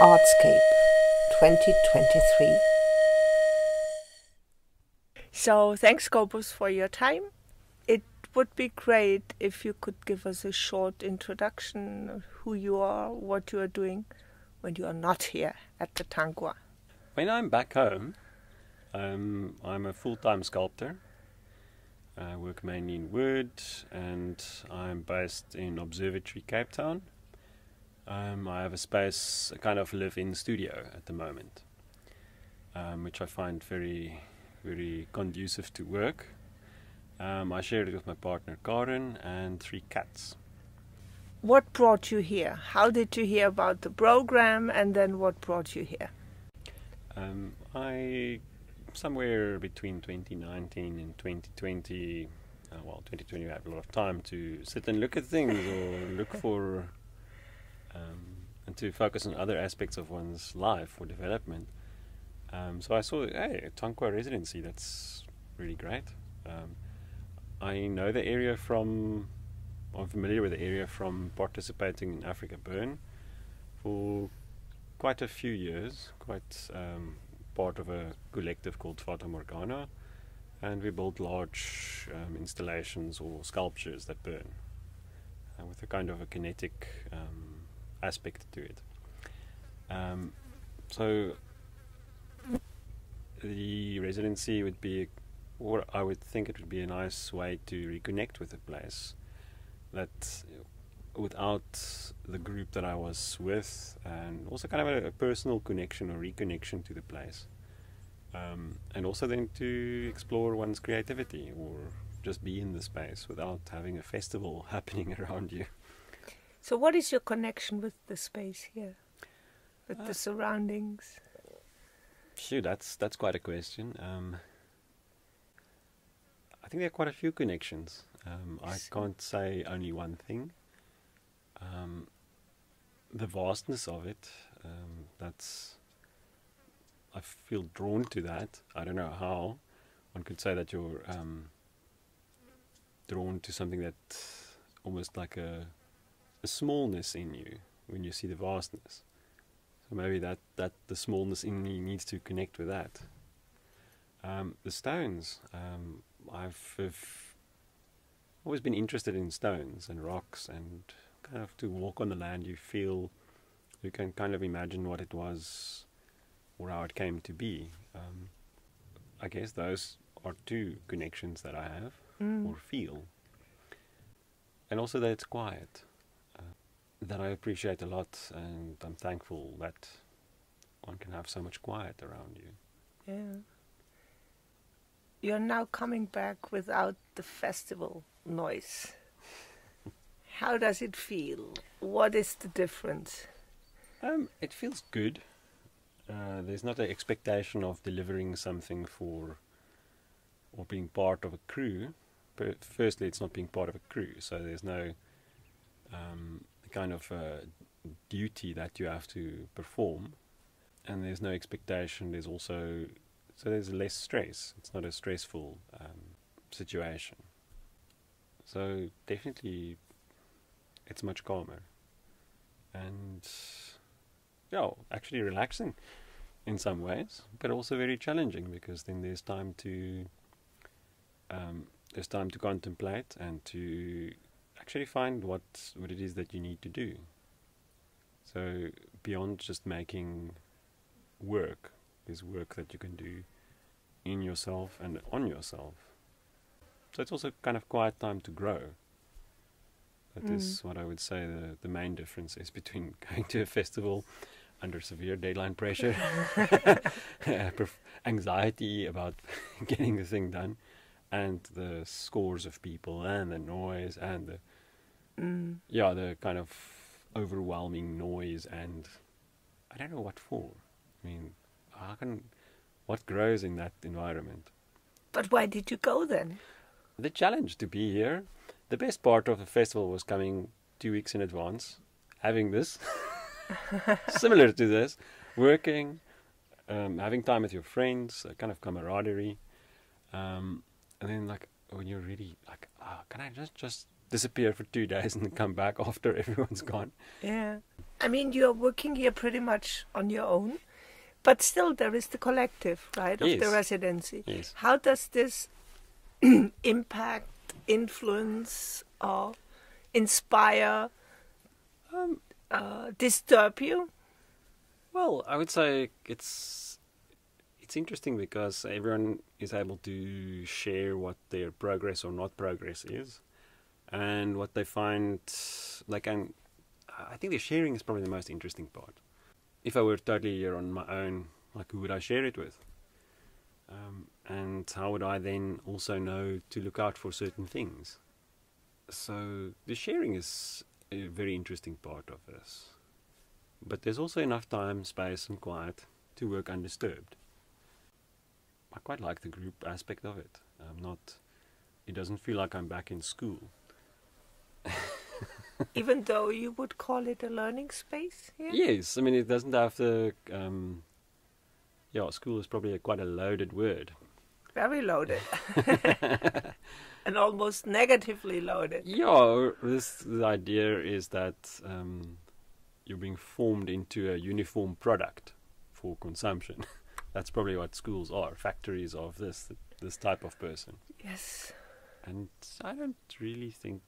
Tankwa Artscape 2023. So thanks, Kobus, for your time. It would be great if you could give us a short introduction of who you are, what you are doing when you are not here at the Tankwa. When I'm back home, um, I'm a full-time sculptor. I work mainly in wood, and I'm based in Observatory Cape Town. Um, I have a space, a kind of live-in studio at the moment, um, which I find very, very conducive to work. Um, I share it with my partner Karen and three cats. What brought you here? How did you hear about the program, and then what brought you here? Um, I somewhere between 2019 and 2020. Uh, well, 2020 I have a lot of time to sit and look at things or look for um, and to focus on other aspects of one's life or development. Um, so I saw, hey, Tankwa residency. That's really great. Um, I know the area from. I'm familiar with the area from participating in AfrikaBurn for quite a few years. Quite um, part of a collective called Fata Morgana, and we build large um, installations or sculptures that burn uh, with a kind of a kinetic um, aspect to it. Um, so the residency would be, or I would think it would be a nice way to reconnect with the place. That without the group that I was with, and also kind of a, a personal connection or reconnection to the place. Um, and also then to explore one's creativity or just be in the space without having a festival happening around you. So, what is your connection with the space here, with Uh, the surroundings? Phew, that's that's quite a question. Um, I think there are quite a few connections. Um, I can't say only one thing. Um, the vastness of it, um, that's. I feel drawn to that. I don't know how. One could say that you're um, drawn to something that almost like a, a smallness in you when you see the vastness. So maybe that, that the smallness in me needs to connect with that. Um, the stones, um, I've, have always been interested in stones and rocks, and kind of to walk on the land, you feel you can kind of imagine what it was or how it came to be. Um, I guess those are two connections that I have Mm. or feel, and also that it's quiet that I appreciate a lot, and I'm thankful that one can have so much quiet around you. Yeah. You're now coming back without the festival noise. How does it feel? What is the difference? Um, it feels good. Uh, there's not an expectation of delivering something for or being part of a crew. But firstly, it's not being part of a crew, so there's no um, kind of uh, duty that you have to perform, and there's no expectation. There's also so there's less stress. It's not a stressful um, situation. So definitely, it's much calmer, and yeah, actually relaxing in some ways, but also very challenging because then there's time to um, there's time to contemplate and to actually find what what it is that you need to do. So beyond just making work, there's work that you can do in yourself and on yourself. So it's also kind of quiet time to grow. That is Mm. what I would say the, the main difference is between going to a festival under severe deadline pressure, anxiety about getting the thing done, and the scores of people and the noise and the Mm. yeah the kind of overwhelming noise and I don't know what for. I mean, how can what grows in that environment? But why did you go then? the challenge to be here. The best part of the festival was coming two weeks in advance, having this, similar to this, working, um, having time with your friends, a kind of camaraderie, um, and then like when you're really like, ah, can I just just disappear for two days and then come back after everyone's gone? Yeah. I mean, you're working here pretty much on your own, but still there is the collective, right, of the residency. Yes. How does this impact, influence, or inspire, Um, uh, disturb you? Well, I would say it's it's interesting because everyone is able to share what their progress or not progress is, and what they find like can. I think the sharing is probably the most interesting part. If I were totally here on my own, like who would I share it with? Um, and how would I then also know to look out for certain things? So the sharing is a very interesting part of this but there's also enough time, space, and quiet to work undisturbed. I quite like the group aspect of it. I'm not. It doesn't feel like I'm back in school. Even though you would call it a learning space here? Yes, I mean it doesn't have the. Um, yeah, school is probably a, quite a loaded word. Very loaded. and almost negatively loaded. Yeah, this the idea is that um, you're being formed into a uniform product for consumption. That's probably what schools are factories of this this type of person. Yes. And I don't really think.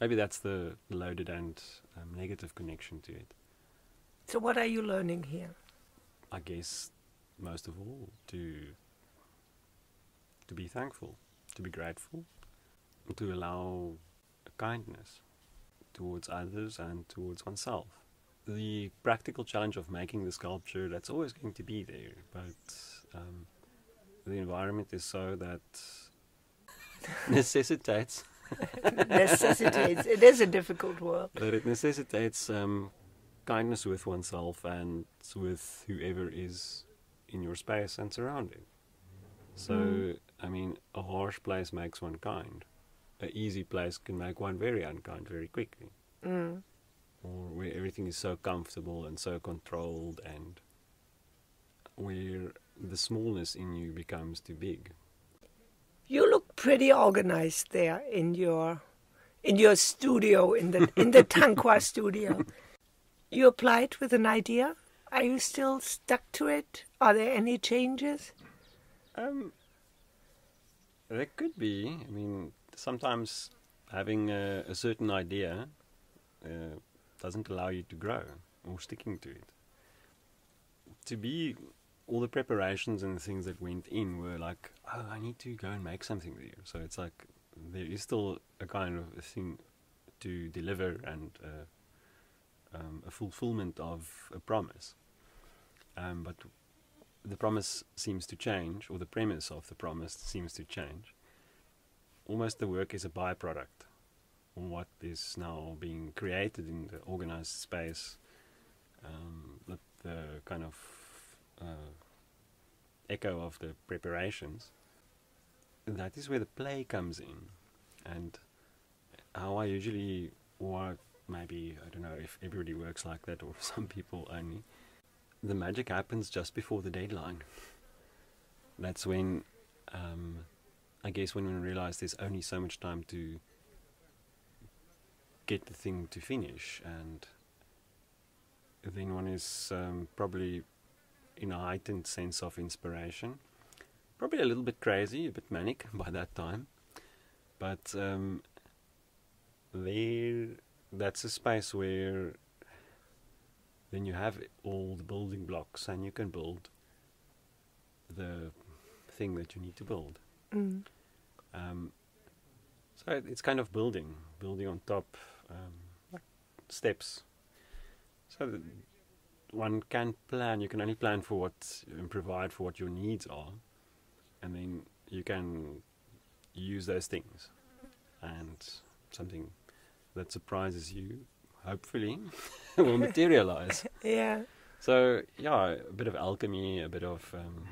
Maybe that's the loaded and um, negative connection to it. So, what are you learning here? I guess most of all to to be thankful, to be grateful, to allow kindness towards others and towards oneself. The practical challenge of making the sculpture that's always going to be there, but um, the environment is so that necessitates Necessitates. it is a difficult world. that it necessitates um, kindness with oneself and with whoever is in your space and surrounding. So, Mm. I mean, a harsh place makes one kind. An easy place can make one very unkind very quickly. Mm. Or where everything is so comfortable and so controlled, and where the smallness in you becomes too big. You look pretty organized there in your in your studio in the in the Tankwa studio. You applied with an idea. Are you still stuck to it? Are there any changes? Um, there could be. I mean, sometimes having a, a certain idea uh, doesn't allow you to grow or sticking to it. To be, all the preparations and the things that went in were like, oh, I need to go and make something you. So it's like there is still a kind of a thing to deliver and uh, um, a fulfillment of a promise. Um, but the promise seems to change, or the premise of the promise seems to change. Almost the work is a byproduct of what is now being created in the organized space. Um, the kind of uh, echo of the preparations. That is where the play comes in, and how I usually, work, maybe I don't know if everybody works like that, or some people only the magic happens just before the deadline. That's when, um, I guess, when we realize there's only so much time to get the thing to finish, and then one is um, probably in a heightened sense of inspiration. Probably a little bit crazy, a bit manic by that time, but um, there, that's a space where then you have all the building blocks and you can build the thing that you need to build. Mm. Um, so it- it's kind of building, building on top, um, like steps. So one can plan. You can only plan for what and provide for what your needs are, and then you can use those things, and something that surprises you, hopefully, will materialize. Yeah. So yeah, a bit of alchemy, a bit of um,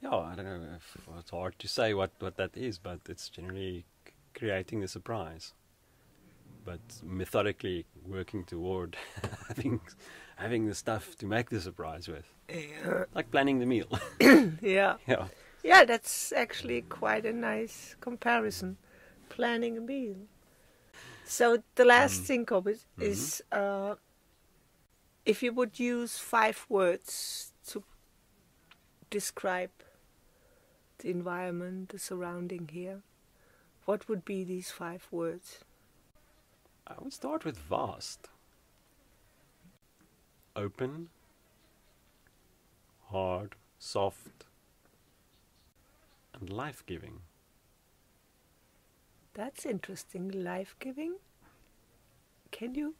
yeah. I don't know. If, it's hard to say what what that is, but it's generally c- creating the surprise, but methodically working toward having having the stuff to make the surprise with, Yeah. like planning the meal. Yeah. yeah, Yeah, that's actually quite a nice comparison. Planning a meal. So the last Um, thing, Kobus, mhm. is uh, if you would use five words to describe the environment, the surrounding here, what would be these five words? I would start with vast. Open, hard, soft, and life giving. That's interesting. Life giving. Can you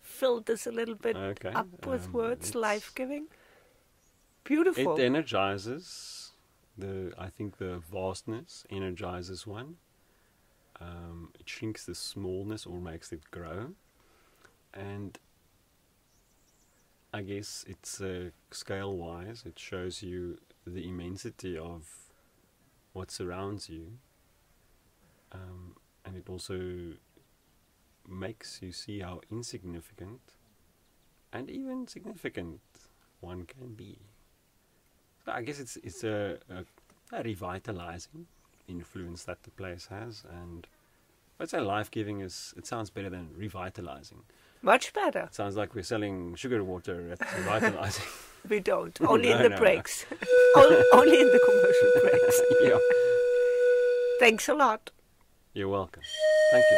fill this a little bit Okay. up with um, words? Life giving. Beautiful. It energizes the. I think the vastness energizes one. Um, it shrinks the smallness or makes it grow, and I guess it's uh, scale wise. It shows you the immensity of what surrounds you, um, and it also makes you see how insignificant and even significant one can be. So I guess it's it's a, a, a revitalizing influence that the place has, and I'd say life giving is. It sounds better than revitalizing. Much better. It sounds like we're selling sugar water at revitalizing. We don't. Only No, in the no, no. breaks. O- Only in the commercial breaks. yeah, Thanks a lot. you're welcome. Thank you.